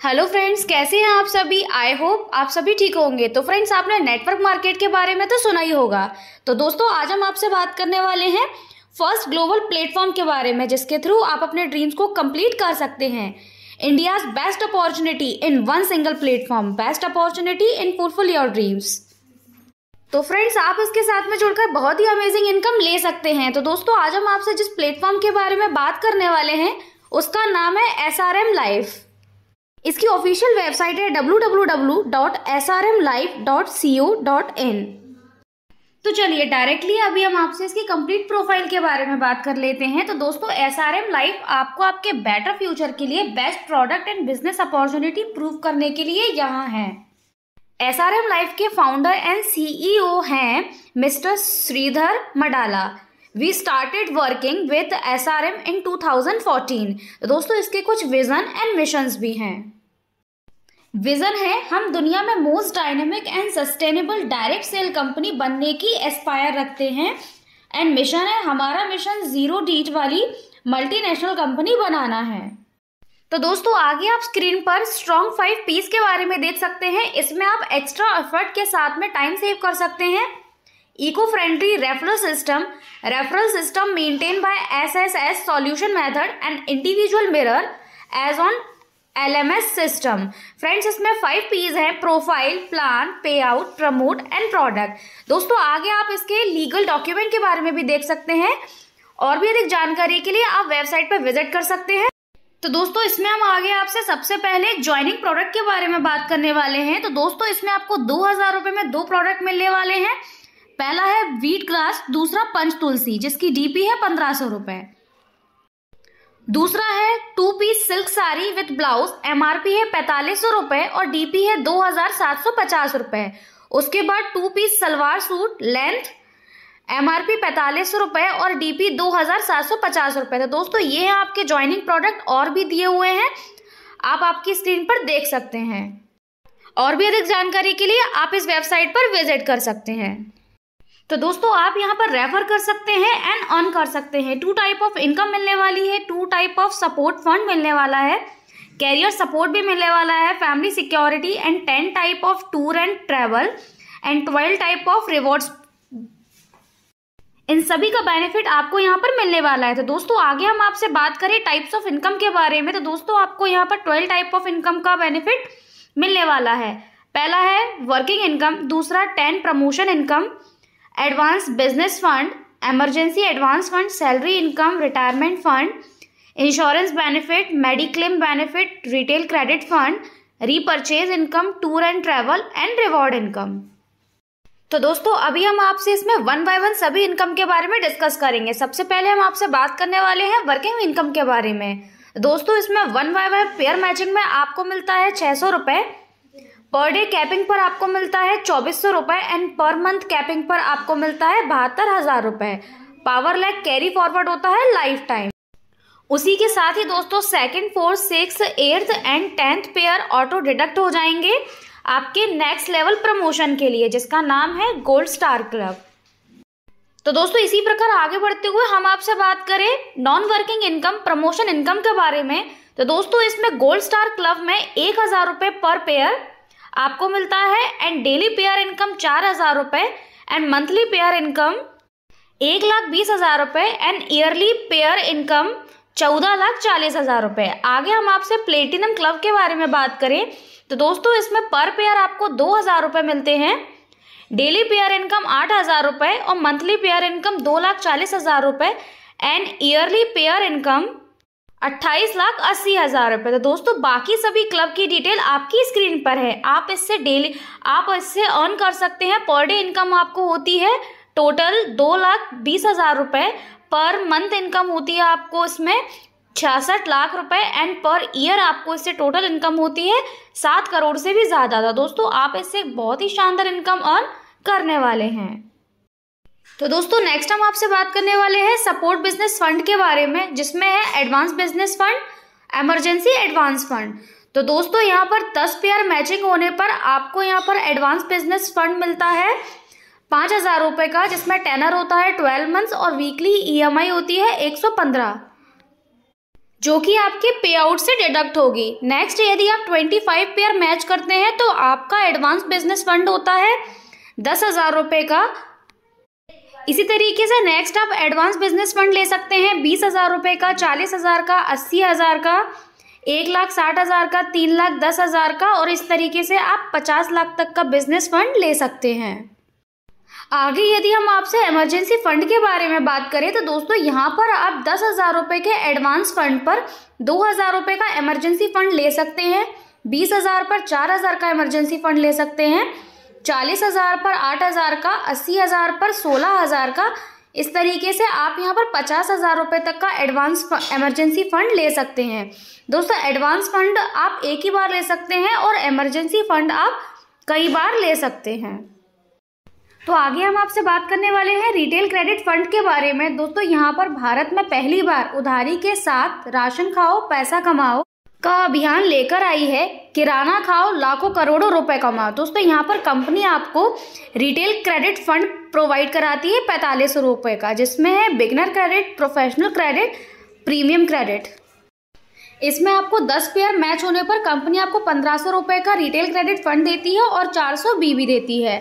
Hello friends कैसे हैं आप सभी? आई होप आप सभी ठीक होंगे। तो फ्रेंड्स आपने नेटवर्क मार्केट के बारे में तो सुना ही होगा। तो दोस्तों, आज हम आपसे बात करने वाले हैं फ़र्स्ट ग्लोबल प्लेटफॉर्म के बारे में, जिसके थ्रू आप अपने ड्रीम्स को कंप्लीट कर सकते हैं। India's best opportunity in one single platform best opportunity in fulfil your dreams तो फ्रेंड्स आप इसके साथ में जुड़कर बहुत ही अमेजिंग इनकम ले सकते हैं। तो दोस्तों, आज हम आपसे जिस प्लेटफॉर्म के बारे में बात करने वाले हैं, उसका नाम है एस आर एम लाइफ इसकी ऑफिशियल वेबसाइट है www.srmlife.co.in तो चलिए डायरेक्टली अभी हम आपसे इसकी कंप्लीट प्रोफ़ाइल के बारे में बात कर लेते हैं। तो दोस्तों एस आर एम लाइफ आपको आपके बेटर फ्यूचर के लिए best product and business opportunity prove करने के लिए यहाँ है। एस आर एम लाइफ के फाउंडर एंड सीईओ हैं mister Sridhar Madala. We started working with S R M in two thousand fourteen दोस्तों, इसके कुछ विजन एंड मिशंस भी हैं। विजन है, हम दुनिया में most dynamic and sustainable direct sale company बनने की एस्पायर रखते हैं। एंड मिशन है, हमारा मिशन ज़ीरो डीट वाली मल्टीनेशनल कंपनी बनाना है। तो दोस्तों, आगे आप स्क्रीन पर स्ट्रॉन्ग फाइव पीस के बारे में देख सकते हैं। इसमें आप एक्स्ट्रा एफर्ट के साथ में टाइम सेव कर सकते हैं। Eco friendly referral system referral system maintain by SSS solution method and individual mirror as on LMS system friends इसमें फाइव पीज हैं profile plan pay out promote and product दोस्तों, आगे आप इसके लीगल डॉक्यूमेंट के बारे में भी देख सकते हैं और भी अधिक जानकारी के लिए आप वेबसाइट पर विज़िट कर सकते हैं। तो दोस्तों, इसमें हम आगे आपसे सबसे पहले ज्वाइनिंग प्रोडक्ट के बारे में बात करने वाले हैं। तो दोस्तों, इसमें आपको दो हज़ार रुपए में दो प्रोडक्ट मिलने वाले हैं। पहला है वीट ग्रास दूसरा पंच तुलसी, जिसकी डीपी है पंद्रह सौ रुपए। दूसरा है two piece silk sari with blouse MRP है पैतालीस सौ रुपए और डीपी है दो हज़ार सात सौ पचास रुपए। उसके बाद two piece salwar suit length MRP पैतालीस सौ रुपए और डीपी दो हज़ार सात सौ पचास रुपए। तो दोस्तों, ये है आपके ज्वाइनिंग प्रोडक्ट और भी दिए हुए हैं। आप आपकी स्क्रीन पर देख सकते हैं। और भी अधिक जानकारी के लिए आप इस वेबसाइट पर विज़िट कर सकते हैं। तो दोस्तों, आप यहाँ पर रेफर कर सकते हैं एंड अर्न कर सकते हैं। टू टाइप ऑफ़ इनकम मिलने वाली है two type of support fund मिलने वाला है कैरियर सपोर्ट भी मिलने वाला है family security and ten type of tour and travel and twelve type of rewards इन सभी का बेनिफिट आपको यहाँ पर मिलने वाला है। तो दोस्तों, आगे हम आपसे बात करें टाइप्स ऑफ़ इनकम के बारे में। तो दोस्तों, आपको यहाँ पर ट्वेल्व टाइप ऑफ़ इनकम का बेनिफिट मिलने वाला है। पहला है वर्किंग इनकम दूसरा ten promotion income advance business fund emergency advance fund, salary income retirement fund, insurance benefit, mediclaim benefit, retail credit fund, repurchase income, tour and travel and reward income. तो दोस्तों, अभी हम आपसे इसमें वन बाय वन सभी income के बारे में डिस्कस करेंगे। सबसे पहले हम आपसे बात करने वाले हैं वर्किंग इनकम के बारे में। दोस्तों, इसमें one by one pair matching में आपको मिलता है छह सौ रुपए पर डे कैपिंग पर आपको मिलता है चौबीस सौ रुपए एंड पर मंथ कैपिंग पर आपको मिलता है बहत्तर हज़ार रुपए। पावर लैग कैरी फॉरवर्ड होता है लाइफ टाइम उसी के साथ ही दोस्तों second fourth six eighth and tenth pair auto deduct हो जाएँगे आपके नेक्स्ट लेवल प्रमोशन के लिए, जिसका नाम है गोल्ड स्टार क्लब तो दोस्तों इसी प्रकार आगे बढ़ते हुए हम आपसे बात करें non working income promotion income के बारे में। तो दोस्तों इसमें गोल्ड स्टार क्लब में एक हज़ार रुपए पर पेयर आपको मिलता है एंड डेली पेयर इनकम चार हज़ार रुपए एंड मंथली पेयर इनकम एक लाख बीस हज़ार रुपए एंड ईयरली पेयर इनकम चौदह लाख चालीस हज़ार रुपए। आगे हम आपसे प्लेटिनम क्लब के बारे में बात करें तो दोस्तों इसमें पर पेयर आपको दो हज़ार रुपए मिलते हैं। डेली पेयर इनकम आठ हज़ार रुपए और मंथली पेयर इनकम दो लाख चालीस हज़ार रुपए एंड ईयरली पेयर इनकम अट्ठाईस लाख अस्सी हज़ार रुपए। तो दोस्तों, बाकी सभी क्लब की डिटेल आपकी स्क्रीन पर है। आप इससे डेली, आप इससे अर्न कर सकते हैं। पर डे इनकम आपको होती है टोटल दो लाख बीस हज़ार रुपए। पर मंथ इनकम होती है आपको इसमें छियासठ लाख रुपए। एंड पर ईयर आपको इससे टोटल इनकम होती है सात करोड़ से भी ज़्यादा। था दोस्तों, आप इससे बहुत ही शानदार इनकम अर्न करने वाले हैं। तो दोस्तों नेक्स्ट हम आपसे बात करने वाले हैं सपोर्ट बिज़नेस फंड के बारे में, जिसमें है advance business fund emergency advance fund तो दोस्तों, यहाँ पर दस पेयर मैचिंग होने पर आपको यहाँ पर एडवांस बिज़नेस फंड मिलता है पाँच हज़ार रुपये का, जिसमें टेनर होता है ट्वेल्व मंथ्स और वीकली ईएमआई होती है एक सौ पंद्रह। जो कि आपके पे आउट से डिडक्ट होगी। नेक्स्ट यदि आप ट्वेंटी फाइव पेयर मैच करते हैं तो आपका एडवांस बिज़नेस फंड होता है दस हज़ार रुपये का इसी तरीके से नेक्स्ट आप एडवांस बिज़नेस फंड ले सकते हैं। बीस हज़ार रुपये का, चालीस हज़ार का, अस्सी हज़ार का, एक लाख साठ हज़ार का, तीन लाख दस हज़ार का और इस तरीके से आप पचास लाख तक का बिज़नेस फंड ले सकते हैं। आगे यदि हम आपसे इमरजेंसी फंड के बारे में बात करें तो दोस्तों यहाँ पर आप दस हज़ार रुपये के एडवांस फंड पर दो हज़ार रुपये का इमरजेंसी फंड ले सकते हैं। बीस हज़ार पर चार हज़ार का इमरजेंसी फंड ले सकते हैं। चालीस हज़ार पर आठ हज़ार का, अस्सी हज़ार पर सोलह हज़ार का। इस तरीके से आप यहाँ पर पचास हज़ार रुपये तक का एडवांस इमरजेंसी फंड ले सकते हैं। दोस्तों एडवांस फंड आप एक ही बार ले सकते हैं और इमरजेंसी फंड आप कई बार ले सकते हैं। तो आगे हम आपसे बात करने वाले हैं रिटेल क्रेडिट फंड के बारे में। दोस्तों, यहाँ पर भारत में पहली बार उधारी के साथ राशन खाओ, पैसा कमाओ का अभियान लेकर आई है। किराना खाओ, लाखों करोड़ों रुपए कमाओ। दोस्तों, यहाँ पर कंपनी आपको रिटेल क्रेडिट फंड प्रोवाइड कराती है पैंतालीस रुपए का, जिसमें है beginner credit, professional credit, premium credit. इसमें आपको 10 पेयर मैच होने पर कंपनी आपको पंद्रह सौ रुपये का रिटेल क्रेडिट फंड देती है और 400 बीबी देती है।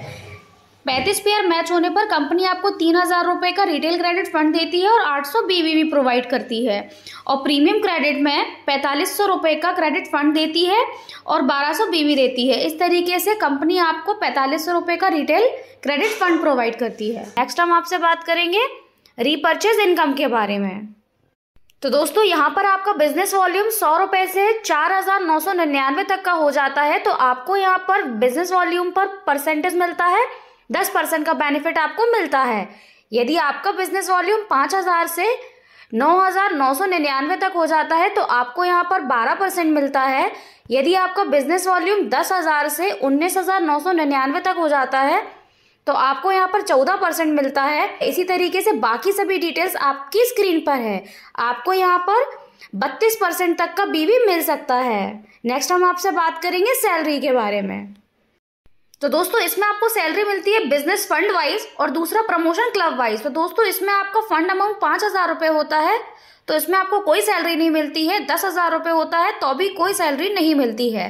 पैंतीस पेयर मैच होने पर कंपनी आपको तीन हज़ार रुपये का रिटेल क्रेडिट फंड देती है और आठ सौ बीवी भी प्रोवाइड करती है। और प्रीमियम क्रेडिट में पैंतालीस सौ रुपये का क्रेडिट फंड देती है और बारह सौ बीवी देती है। इस तरीके से कंपनी आपको पैंतालीस सौ रुपये का रिटेल क्रेडिट फंड प्रोवाइड करती है। नेक्स्ट हम आपसे बात करेंगे रीपर्चेज इनकम के बारे में। तो दोस्तों, यहाँ पर आपका बिज़नेस वॉल्यूम सौ रुपए से चार हज़ार नौ सौ निन्यानवे तक का हो जाता है। तो आपको यहाँ पर बिज़नेस वॉल्यूम पर परसेंटेज मिलता है। दस परसेंट का बेनिफिट आपको मिलता है। यदि आपका बिज़नेस वॉल्यूम पाँच हज़ार से नौ हज़ार नौ सौ निन्यानवे तक हो जाता है तो आपको यहाँ पर बारह परसेंट मिलता है। यदि आपका बिज़नेस वॉल्यूम दस हज़ार से उन्नीस हज़ार नौ सौ निन्यानवे तक हो जाता है तो आपको यहाँ पर चौदह परसेंट मिलता है। इसी तरीके से बाकी सभी डिटेल्स आपकी स्क्रीन पर है। आपको यहाँ पर बत्तीस परसेंट तक का बीवी मिल सकता है। नेक्स्ट हम आपसे बात करेंगे सैलरी के बारे में। तो दोस्तों, इसमें आपको सैलरी मिलती है बिज़नेस फंड वाइज और दूसरा प्रमोशन क्लब वाइज तो दोस्तों, इसमें आपका फंड अमाउंट पाँच हज़ार रुपये होता है। तो इसमें आपको कोई सैलरी नहीं मिलती है। दस हज़ार रुपये होता है तो भी कोई सैलरी नहीं मिलती है।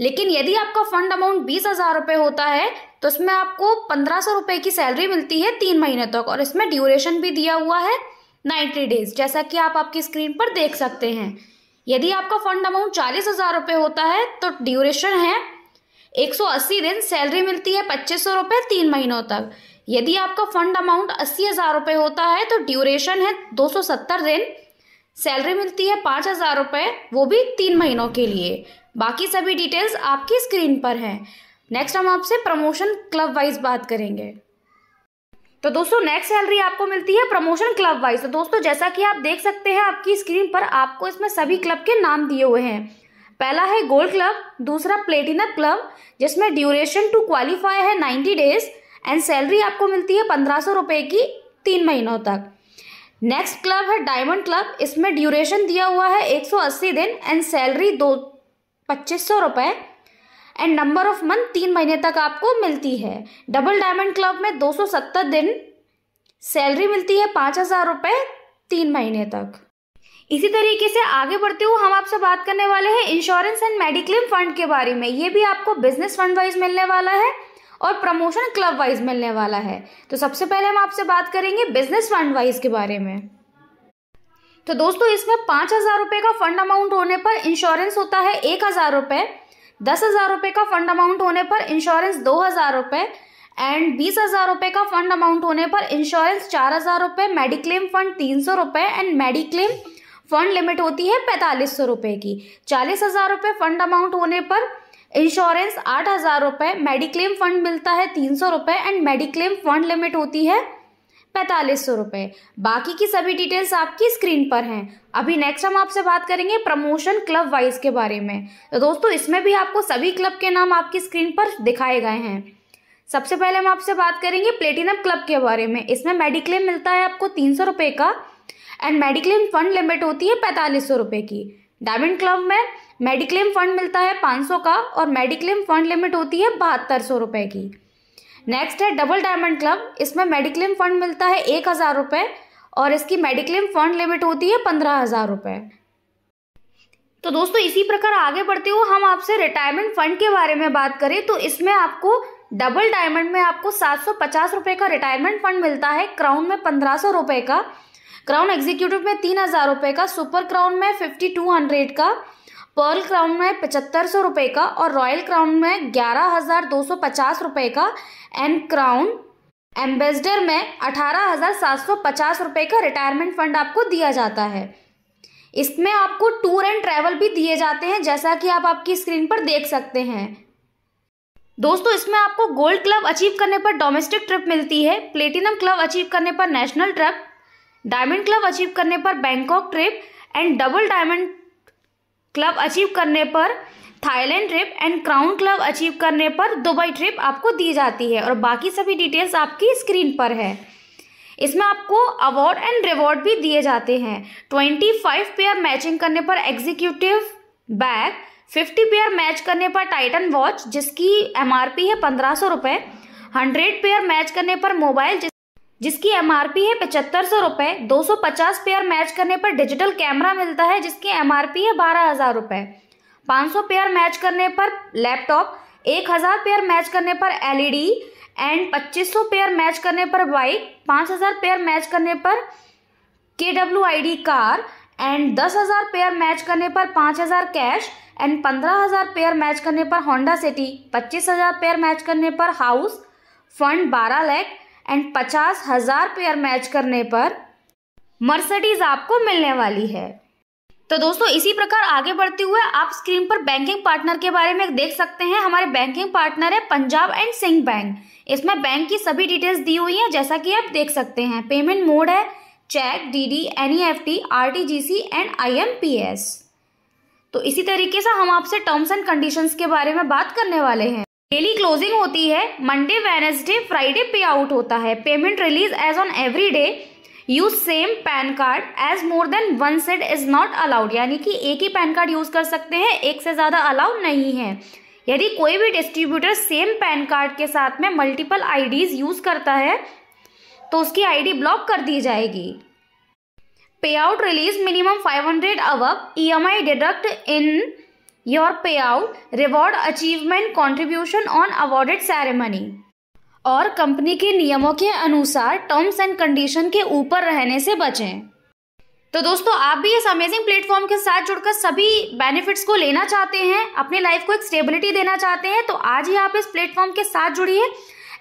लेकिन यदि आपका फंड अमाउंट बीस हज़ार रुपये होता है तो इसमें आपको पंद्रह सौ रुपये की सैलरी मिलती है तीन महीने तक और इसमें ड्यूरेशन भी दिया हुआ है नाइन्टी डेज़ जैसा कि आप आपकी स्क्रीन पर देख सकते हैं। यदि आपका फंड अमाउंट चालीस हज़ार रुपये होता है तो ड्यूरेशन है 180 दिन सैलरी मिलती है पच्चीस सौ रुपये तीन महीनों तक। यदि आपका फंड अमाउंट अस्सी हज़ार रुपये होता है तो ड्यूरेशन है 270 दिन। सैलरी मिलती है पाँच हज़ार रुपये वो भी तीन महीनों के लिए। बाकी सभी डिटेल्स आपकी स्क्रीन पर हैं। नेक्स्ट हम आपसे प्रमोशन क्लब वाइज बात करेंगे। तो दोस्तों नेक्स्ट सैलरी आपको मिलती है प्रमोशन क्लब वाइज। तो दोस्तों, जैसा कि आप देख सकते हैं, आपकी स्क्रीन पर आपको इसमें सभी क्लब के नाम दिए हुए हैं। पहला है गोल्ड क्लब दूसरा प्लेटिनम क्लब जिसमें ड्यूरेशन टू क्वालिफाई है नाइन्टी डेज़ एंड सैलरी आपको मिलती है पंद्रह सौ रुपये की तीन महीनों तक। नेक्स्ट क्लब है डायमंड क्लब इसमें ड्यूरेशन दिया हुआ है एक सौ अस्सी दिन एंड सैलरी दो, पच्चीस सौ रुपये एंड नंबर ऑफ़ मंथ तीन महीने तक आपको मिलती है। डबल डायमंड क्लब में दो सौ सत्तर दिन सैलरी मिलती है पाँच हज़ार रुपये तीन महीने तक। इसी तरीके से आगे बढ़ते हुए हम आपसे बात करने वाले हैं इंश्योरेंस एंड मेडिक्लेम फंड के बारे में। ये भी आपको बिज़नेस फंड वाइज मिलने वाला है और प्रमोशन क्लब वाइज मिलने वाला है। तो सबसे पहले हम आपसे बात करेंगे बिज़नेस फंड वाइज के बारे में। तो दोस्तों, इसमें पाँच हज़ार रुपए का फंड अमाउंट होने पर इंश्योरेंस होता है एक हज़ार रुपए, दस हज़ार रुपए का फंड अमाउंट होने पर इंश्योरेंस दो हज़ार रुपए एंड बीस हज़ार रुपए का फंड अमाउंट होने पर इंश्योरेंस चार हज़ार रुपए मेडिक्लेम फंड तीन सौ रुपए एंड मेडिक्लेम फंड लिमिट होती है पैंतालीस सौ रुपये की। चालीस हज़ार रुपये फंड अमाउंट होने पर इंश्योरेंस आठ हज़ार रुपये मेडिक्लेम फंड मिलता है तीन सौ रुपये एंड मेडिक्लेम फंड लिमिट होती है पैंतालीस सौ रुपये बाकी की सभी डिटेल्स आपकी स्क्रीन पर हैं। अभी नेक्स्ट हम आपसे बात करेंगे प्रमोशन क्लब वाइज के बारे में। तो दोस्तों, इसमें भी आपको सभी क्लब के नाम आपकी स्क्रीन पर दिखाए गए हैं। सबसे पहले हम आपसे बात करेंगे प्लेटिनम क्लब के बारे में। इसमें मेडिक्लेम मिलता है आपको तीन सौ रुपये का एंड मेडिक्लेम फंड लिमिट होती है पैंतालीस सौ रुपये की। डायमंड क्लब में मेडिक्लेम फंड मिलता है पाँच सौ का और मेडिक्लेम फंड लिमिट होती है बहत्तर सौ रुपये की। नेक्स्ट है डबल डायमंड क्लब इसमें मेडिक्लेम फंड मिलता है एक हज़ार रुपये और इसकी मेडिक्लेम फंड लिमिट होती है पंद्रह हज़ार रुपये तो दोस्तों, इसी प्रकार आगे बढ़ते हुए हम आपसे रिटायरमेंट फंड के बारे में बात करें तो इसमें आपको डबल डायमंड में आपको सात सौ पचास रुपये का रिटायरमेंट फंड मिलता है। क्राउन में पंद्रह सौ रुपये का क्राउन एग्जीक्यूटिव में तीन हज़ार रुपये का, सुपर क्राउन में फिफ्टी टू हंड्रेड का, पर्ल क्राउन में पचहत्तर सौ रुपये का और रॉयल क्राउन में ग्यारह हज़ार दो सौ पचास रुपये का एंड क्राउन एम्बेसडर में अठारह हज़ार सात सौ पचास रुपये का रिटायरमेंट फंड आपको दिया जाता है। इसमें आपको टूर एंड ट्रैवल भी दिए जाते हैं, जैसा कि आप आपकी स्क्रीन पर देख सकते हैं। दोस्तों, इसमें आपको गोल्ड क्लब अचीव करने पर डोमेस्टिक ट्रिप मिलती है, प्लेटिनम क्लब अचीव करने पर national trip diamond club achieve करने पर Bangkok trip and double diamond club achieve करने पर Thailand trip and crown club achieve करने पर दुबई ट्रिप आपको दी जाती है और बाकी सभी डिटेल्स आपकी स्क्रीन पर है। इसमें आपको अवार्ड एंड रिवॉर्ड भी दिए जाते हैं। ट्वेंटी फाइव पेयर मैचिंग करने पर executive bag, fifty pair match करने पर टाइटन वॉच, जिसकी एमआरपी है पंद्रह सौ रुपये हंड्रेड पेयर मैच करने पर मोबाइल जिसकी एमआरपी है पचहत्तर सौ रुपये दो सौ पचास पेयर मैच करने पर डिजिटल कैमरा मिलता है जिसकी एमआरपी है बारह हज़ार रुपये पाँच सौ पेयर मैच करने पर लैपटॉप एक हज़ार पेयर मैच करने पर एलईडी एंड पच्चीस सौ पेयर मैच करने पर बाइक पाँच हज़ार पेयर मैच करने पर K W I D car and दस हज़ार पेयर मैच करने पर पाँच हज़ार कैश एंड पंद्रह हज़ार पेयर मैच करने पर होंडा सिटी पच्चीस हज़ार पेयर मैच करने पर हाउस फंड बारह लैख एंड पचास हज़ार पेयर मैच करने पर मर्सिडीज आपको मिलने वाली है। तो दोस्तों, इसी प्रकार आगे बढ़ते हुए आप स्क्रीन पर बैंकिंग पार्टनर के बारे में देख सकते हैं। हमारे बैंकिंग पार्टनर है पंजाब एंड सिंह बैंक इसमें बैंक की सभी डिटेल्स दी हुई हैं, जैसा कि आप देख सकते हैं। पेमेंट मोड है cheque DD NEFT RTGS and IMPS तो इसी तरीके से हम आपसे टर्म्स एंड कंडीशंस के बारे में बात करने वाले हैं। डेली क्लोजिंग होती है Monday Wednesday Friday pay out होता है। Payment release as on every day use same PAN card as more than one set is not allowed यानी कि एक ही पैन कार्ड यूज़ कर सकते हैं, एक से ज़्यादा अलाउड नहीं है। यदि कोई भी डिस्ट्रीब्यूटर सेम पैन कार्ड के साथ में मल्टीपल आईडीज यूज़ करता है तो उसकी आईडी ब्लॉक कर दी जाएगी। Pay out release minimum 500 above E M I deduct in pay out reward achievement contribution on awarded ceremony और कंपनी के नियमों के अनुसार टर्म्स एंड कंडीशन के ऊपर रहने से बचें। तो दोस्तों, आप भी इस अमेजिंग प्लेटफॉर्म के साथ जुड़कर सभी बेनिफिट्स को लेना चाहते हैं, अपनी लाइफ को एक स्टेबिलिटी देना चाहते हैं तो आज ही आप इस प्लेटफॉर्म के साथ जुड़िए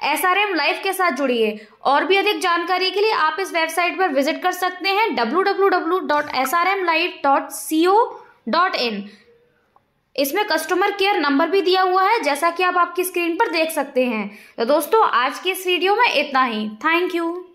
एस आर एम लाइफ के साथ जुड़िए। और भी अधिक जानकारी के लिए आप इस वेबसाइट पर विज़िट कर सकते हैं W W W dot S R M life dot C O dot in इसमें कस्टमर केयर नंबर भी दिया हुआ है, जैसा कि आप आपकी स्क्रीन पर देख सकते हैं। तो दोस्तों, आज की इस वीडियो में इतना ही। Thank you